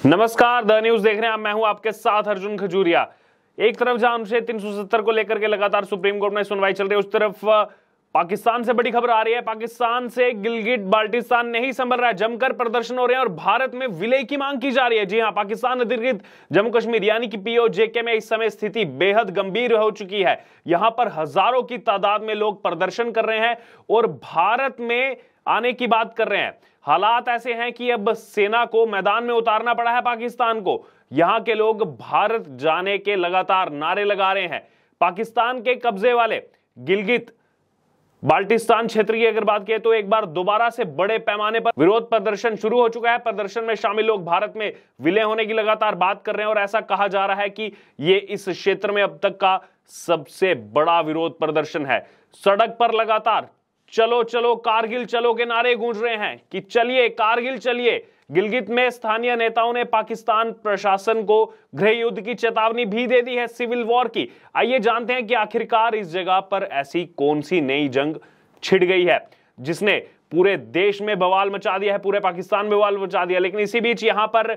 नमस्कार, the news देख रहे हैं आप। मैं हूँ आपके साथ अर्जुन खजूरिया। एक तरफ़ जहाँ अनुच्छेद तीन को लेकर के लगातार सुप्रीम कोर्ट में सुनवाई चल रही है, उस तरफ़ पाकिस्तान से बड़ी खबर आ रही है। पाकिस्तान से गिलगिट बाल्टिस्तान नहीं संभल रहा है। जमकर प्रदर्शन हो रहे हैं और भारत में विलय की मांग की जा रही है। जी हाँ, पाकिस्तान अधिकृत जम्मू कश्मीर यानी कि पीओ जेके में इस समय स्थिति बेहद गंभीर हो चुकी है। यहाँ पर हज़ारों की तादाद में लोग प्रदर्शन कर रहे हैं और भारत में आने की बात कर रहे हैं। हालात ऐसे हैं कि अब सेना को मैदान में उतारना पड़ा है पाकिस्तान को। यहाँ के लोग भारत जाने के लगातार नारे लगा रहे हैं। पाकिस्तान के कब्जे वाले गिलगित, बाल्टिस्तान क्षेत्र की अगर बात करें तो एक बार दोबारा से बड़े पैमाने पर विरोध प्रदर्शन शुरू हो चुका है। प्रदर्शन में शामिल लोग भारत में विलय होने की लगातार बात कर रहे हैं और ऐसा कहा जा रहा है कि ये इस क्षेत्र में अब तक का सबसे बड़ा विरोध प्रदर्शन है। सड़क पर लगातार चलो चलो, कारगिल चलो के नारे गूंज रहे हैं कि चलिए, कारगिल चलिए। गिलगित में स्थानीय नेताओं ने पाकिस्तान प्रशासन को गृह युद्ध की चेतावनी भी दे दी है, सिविल वॉर की। आइए जानते हैं कि आखिरकार इस जगह पर ऐसी कौन सी नई जंग छिड़ गई है, जिसने पूरे देश में बवाल मचा दिया है, पूरे पाकिस्तान में बवाल मचा दिया लेकिन इसी बीच यहाँ पर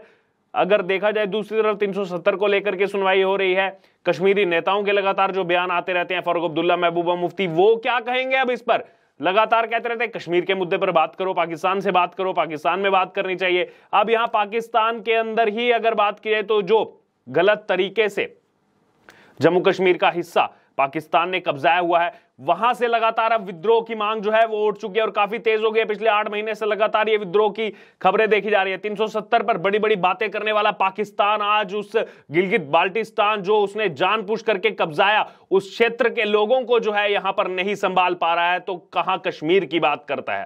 अगर देखा जाए, दूसरी तरफ़ 370 को लेकर के सुनवाई हो रही है। कश्मीरी नेताओं के लगातार जो बयान आते रहते हैं, फारूक अब्दुल्ला महबूबा मुफ्ती, वो क्या कहेंगे अब इस पर? लगातार कहते रहते कश्मीर के मुद्दे पर बात करो, पाकिस्तान से बात करो, पाकिस्तान में बात करनी चाहिए। अब यहाँ पाकिस्तान के अंदर ही अगर बात की जाए तो जो गलत तरीके से जम्मू कश्मीर का हिस्सा पाकिस्तान ने कब्जाया हुआ है। वहाँ से लगातार अब विद्रोह की मांग जो है वो उठ चुकी है और काफ़ी तेज हो गई है। पिछले आठ महीने से लगातार ये विद्रोह की खबरें देखी जा रही है। 370 पर बड़ी बड़ी बातें करने वाला पाकिस्तान आज उस गिलगित बाल्टिस्तान जो उसने जान पूछ करके कब्जाया, उस क्षेत्र के लोगों को जो है यहाँ पर नहीं संभाल पा रहा है। तो कहाँ कश्मीर की बात करता है?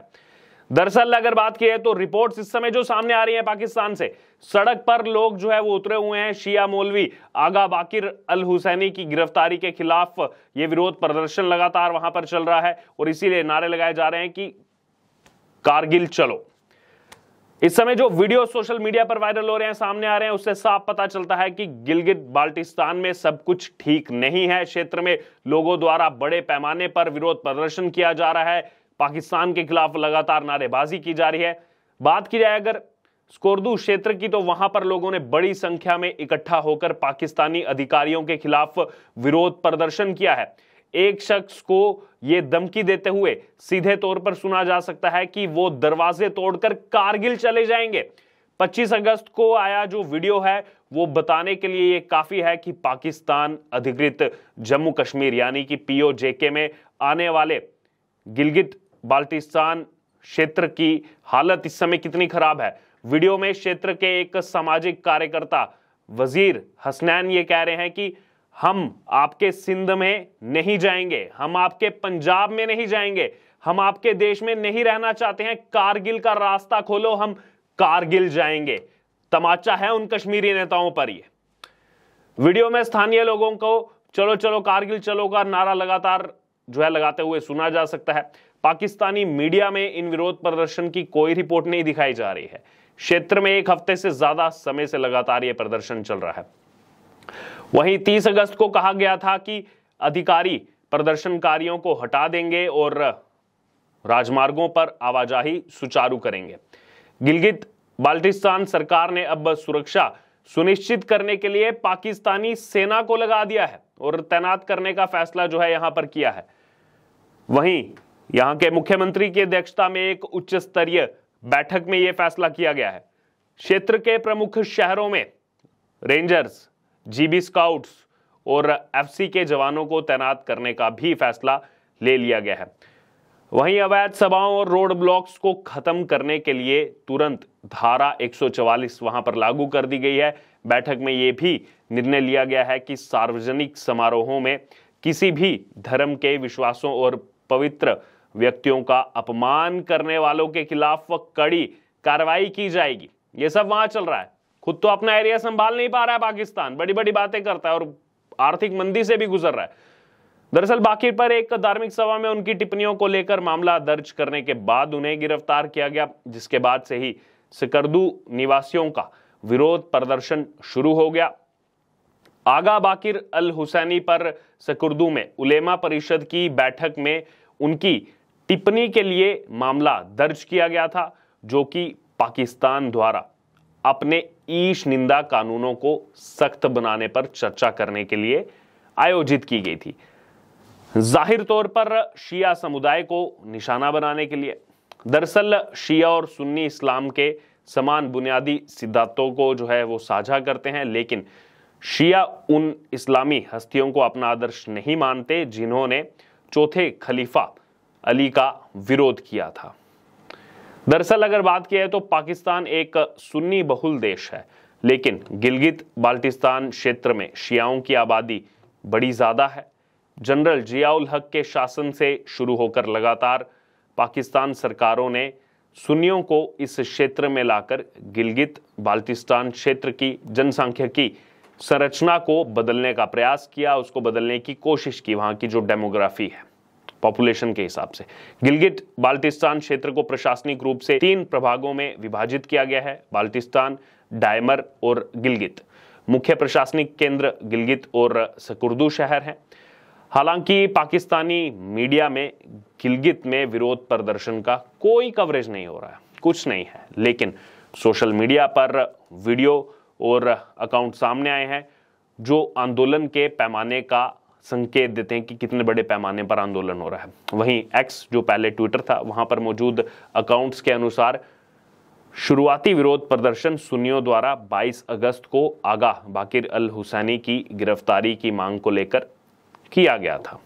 दरअसल अगर बात की है तो रिपोर्ट्स इस समय जो सामने आ रही है पाकिस्तान से, सड़क पर लोग जो है वो उतरे हुए हैं। शिया मौलवी आगा बाकिर अल हुसैनी की गिरफ्तारी के खिलाफ ये विरोध प्रदर्शन लगातार वहाँ पर चल रहा है और इसीलिए नारे लगाए जा रहे हैं कि कारगिल चलो। इस समय जो वीडियो सोशल मीडिया पर वायरल हो रहे हैं, सामने आ रहे हैं, उससे साफ़ पता चलता है कि गिलगित बाल्टिस्तान में सब कुछ ठीक नहीं है। क्षेत्र में लोगों द्वारा बड़े पैमाने पर विरोध प्रदर्शन किया जा रहा है। पाकिस्तान के खिलाफ लगातार नारेबाजी की जा रही है। बात की जाए अगर स्कोरदू क्षेत्र की तो वहाँ पर लोगों ने बड़ी संख्या में इकट्ठा होकर पाकिस्तानी अधिकारियों के खिलाफ विरोध प्रदर्शन किया है। एक शख्स को यह धमकी देते हुए सीधे तौर पर सुना जा सकता है कि वो दरवाजे तोड़कर कारगिल चले जाएँगे। 25 अगस्त को आया जो वीडियो है, वो बताने के लिए ये काफ़ी है कि पाकिस्तान अधिकृत जम्मू कश्मीर, यानी कि पीओ जेके में आने वाले गिलगित बाल्टिस्तान क्षेत्र की हालत इस समय कितनी खराब है? वीडियो में क्षेत्र के एक सामाजिक कार्यकर्ता वज़ीर हसनैन ये कह रहे हैं कि हम आपके सिंध में नहीं जाएँगे, हम आपके पंजाब में नहीं जाएँगे, हम आपके देश में नहीं रहना चाहते हैं, कारगिल का रास्ता खोलो, हम कारगिल जाएँगे। तमाचा है उन कश्मीरी नेताओं पर ये। वीडियो में स्थानीय लोगों को, चलो चलो कारगिल चलो का नारा लगातार जो है लगाते हुए सुना जा सकता है। पाकिस्तानी मीडिया में इन विरोध प्रदर्शन की कोई रिपोर्ट नहीं दिखाई जा रही है। क्षेत्र में एक हफ़्ते से ज़्यादा समय से लगातार यह प्रदर्शन चल रहा है। वहीं 30 अगस्त को कहा गया था कि अधिकारी प्रदर्शनकारियों को हटा देंगे और राजमार्गों पर आवाजाही सुचारू करेंगे। गिलगित बाल्टिस्तान सरकार ने अब सुरक्षा सुनिश्चित करने के लिए पाकिस्तानी सेना को लगा दिया है और तैनात करने का फैसला जो है यहाँ पर किया है। वहीं यहाँ के मुख्यमंत्री की अध्यक्षता में एक उच्च स्तरीय बैठक में यह फैसला किया गया है। क्षेत्र के प्रमुख शहरों में रेंजर्स, जीबी स्काउट्स और एफसी के जवानों को तैनात करने का भी फैसला ले लिया गया है। वहीं अवैध सभाओं और रोड ब्लॉक्स को खत्म करने के लिए तुरंत धारा 144 वहाँ पर लागू कर दी गई है। बैठक में यह भी निर्णय लिया गया है कि सार्वजनिक समारोहों में किसी भी धर्म के विश्वासों और पवित्र व्यक्तियों का अपमान करने वालों के खिलाफ कड़ी कार्रवाई की जाएगी। ये सब वहाँ चल रहा है। खुद तो अपना एरिया संभाल नहीं पा रहा है पाकिस्तान। बड़ी बड़ी बातें करता है और आर्थिक मंदी से भी गुजर रहा है। दरअसल बाकी पर एक धार्मिक सभा में उनकी टिप्पणियों को लेकर मामला दर्ज करने के बाद उन्हें गिरफ़्तार किया गया, जिसके बाद से ही सिकरदू निवासियों का विरोध प्रदर्शन शुरू हो गया। आगा बाकिर अल हुसैनी पर सकर्दू में उलेमा परिषद की बैठक में उनकी टिप्पणी के लिए मामला दर्ज किया गया था, जो कि पाकिस्तान द्वारा अपने ईश निंदा कानूनों को सख्त बनाने पर चर्चा करने के लिए आयोजित की गई थी। ज़ाहिर तौर पर शिया समुदाय को निशाना बनाने के लिए। दरअसल शिया और सुन्नी इस्लाम के समान बुनियादी सिद्धांतों को जो है वो साझा करते हैं, लेकिन शिया उन इस्लामी हस्तियों को अपना आदर्श नहीं मानते जिन्होंने चौथे खलीफा अली का विरोध किया था। दरअसल अगर बात की है तो पाकिस्तान एक सुन्नी बहुल देश है, लेकिन गिलगित बाल्टिस्तान क्षेत्र में शियाओं की आबादी बड़ी ज़्यादा है। जनरल जियाउल हक के शासन से शुरू होकर लगातार पाकिस्तान सरकारों ने सुन्नियों को इस क्षेत्र में लाकर गिलगित बाल्टिस्तान क्षेत्र की जनसंख्यिकी संरचना को बदलने का प्रयास किया, उसको बदलने की कोशिश की, वहाँ की जो डेमोग्राफी है पॉपुलेशन के हिसाब से। गिलगित बाल्टिस्तान क्षेत्र को प्रशासनिक रूप से तीन प्रभागों में विभाजित किया गया है, बाल्टिस्तान, डायमर और गिलगित। मुख्य प्रशासनिक केंद्र गिलगित और सकुर्दू शहर है। हालाँकि पाकिस्तानी मीडिया में गिलगित में विरोध प्रदर्शन का कोई कवरेज नहीं हो रहा है, कुछ नहीं है। लेकिन सोशल मीडिया पर वीडियो और अकाउंट सामने आए हैं, जो आंदोलन के पैमाने का संकेत देते हैं कि कितने बड़े पैमाने पर आंदोलन हो रहा है। वहीं एक्स जो पहले ट्विटर था, वहाँ पर मौजूद अकाउंट्स के अनुसार शुरुआती विरोध प्रदर्शन सुन्नियों द्वारा 22 अगस्त को आगा बाकिर अल हुसैनी की गिरफ्तारी की मांग को लेकर किया गया था।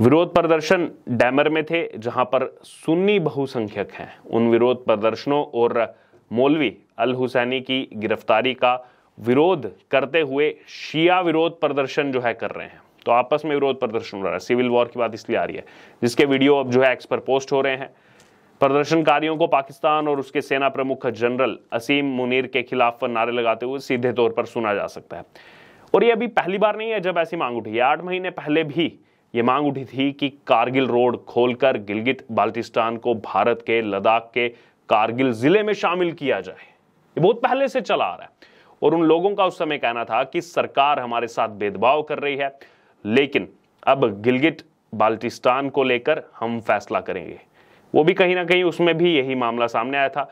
विरोध प्रदर्शन डैमर में थे, जहाँ पर सुन्नी बहुसंख्यक हैं। उन विरोध प्रदर्शनों और मौलवी अल हुसैनी की गिरफ्तारी का विरोध करते हुए शिया विरोध प्रदर्शन जो है कर रहे हैं। तो आपस में विरोध प्रदर्शन हो रहा है। सिविल वॉर की बात इसलिए आ रही है, जिसके वीडियो अब जो है एक्स पर पोस्ट हो रहे हैं। प्रदर्शनकारियों को पाकिस्तान और उसके सेना प्रमुख जनरल असीम मुनीर के खिलाफ नारे लगाते हुए सीधे तौर पर सुना जा सकता है। और ये अभी पहली बार नहीं है जब ऐसी मांग उठी। है आठ महीने पहले भी ये मांग उठी थी कि कारगिल रोड खोलकर गिलगित बाल्टिस्तान को भारत के लद्दाख के कारगिल ज़िले में शामिल किया जाए। ये बहुत पहले से चला आ रहा है। और उन लोगों का उस समय कहना था कि सरकार हमारे साथ भेदभाव कर रही है, लेकिन अब गिलगिट बाल्टिस्तान को लेकर हम फैसला करेंगे। वो भी कहीं ना कहीं उसमें भी यही मामला सामने आया था।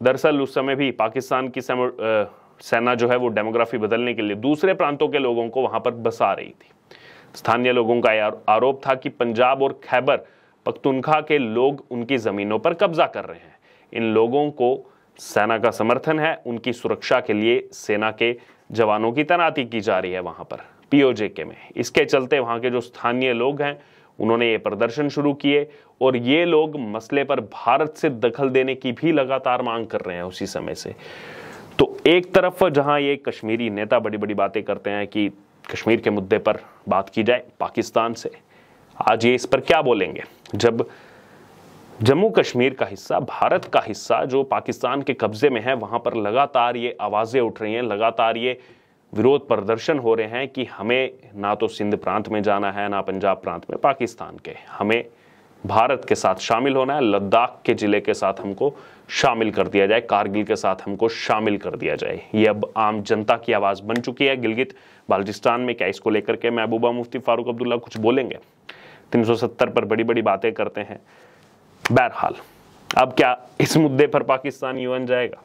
दरअसल उस समय भी पाकिस्तान की सेना जो है वो डेमोग्राफी बदलने के लिए दूसरे प्रांतों के लोगों को वहाँ पर बसा रही थी। स्थानीय लोगों का आरोप था कि पंजाब और खैबर पख्तुनखा के लोग उनकी जमीनों पर कब्जा कर रहे हैं। इन लोगों को सेना का समर्थन है, उनकी सुरक्षा के लिए सेना के जवानों की तैनाती की जा रही है वहाँ पर पीओजे के में। इसके चलते वहाँ के जो स्थानीय लोग हैं, उन्होंने ये प्रदर्शन शुरू किए और ये लोग मसले पर भारत से दखल देने की भी लगातार मांग कर रहे हैं उसी समय से। तो एक तरफ़ जहाँ ये कश्मीरी नेता बड़ी बड़ी बातें करते हैं कि कश्मीर के मुद्दे पर बात की जाए पाकिस्तान से, आज ये इस पर क्या बोलेंगे? जब जम्मू कश्मीर का हिस्सा, भारत का हिस्सा, जो पाकिस्तान के कब्जे में है, वहाँ पर लगातार ये आवाज़ें उठ रही हैं, लगातार ये विरोध प्रदर्शन हो रहे हैं कि हमें ना तो सिंध प्रांत में जाना है, ना पंजाब प्रांत में, पाकिस्तान के। हमें भारत के साथ शामिल होना है, लद्दाख के ज़िले के साथ हमको शामिल कर दिया जाए, कारगिल के साथ हमको शामिल कर दिया जाए। ये अब आम जनता की आवाज़ बन चुकी है। गिलगित बाल्टिस्तान में क्या इसको लेकर के महबूबा मुफ्ती फारूक अब्दुल्ला कुछ बोलेंगे? 370 पर बड़ी बड़ी बातें करते हैं। बहरहाल, अब क्या इस मुद्दे पर पाकिस्तान यूएन जाएगा?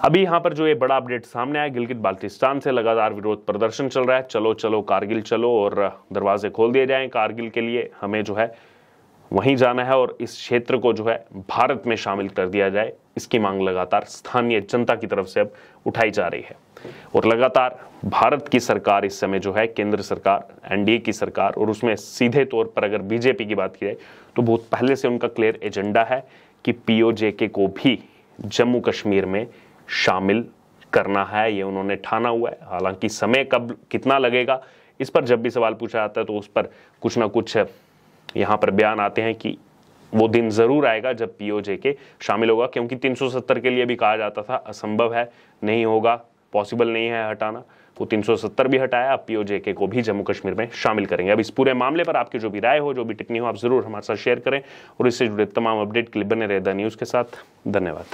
अभी यहाँ पर जो ये बड़ा अपडेट सामने आया, गिलगित बाल्टिस्तान से लगातार विरोध प्रदर्शन चल रहा है। चलो चलो, कारगिल चलो, और दरवाजे खोल दिए जाएँ कारगिल के लिए। हमें जो है वहीं जाना है और इस क्षेत्र को जो है भारत में शामिल कर दिया जाए। इसकी मांग लगातार स्थानीय जनता की तरफ़ से अब उठाई जा रही है। और लगातार भारत की सरकार इस समय जो है, केंद्र सरकार, एनडीए की सरकार, और उसमें सीधे तौर पर अगर बीजेपी की बात की जाए तो बहुत पहले से उनका क्लियर एजेंडा है कि पीओजेके को भी जम्मू कश्मीर में शामिल करना है। ये उन्होंने ठाना हुआ है। हालाँकि समय कब, कितना लगेगा, इस पर जब भी सवाल पूछा जाता है तो उस पर कुछ ना कुछ यहाँ पर बयान आते हैं कि वो दिन ज़रूर आएगा जब पीओजे के शामिल होगा, क्योंकि 370 के लिए भी कहा जाता था, असंभव है, नहीं होगा पॉसिबल नहीं है हटाना। वो 370 भी हटाया, अब पीओजेके को भी जम्मू कश्मीर में शामिल करेंगे। अब इस पूरे मामले पर आपकी जो भी राय हो, जो भी टिप्पणी हो, आप ज़रूर हमारे साथ शेयर करें, और इससे जुड़े तमाम अपडेट के लिए बने रहे द न्यूज़ के साथ। धन्यवाद।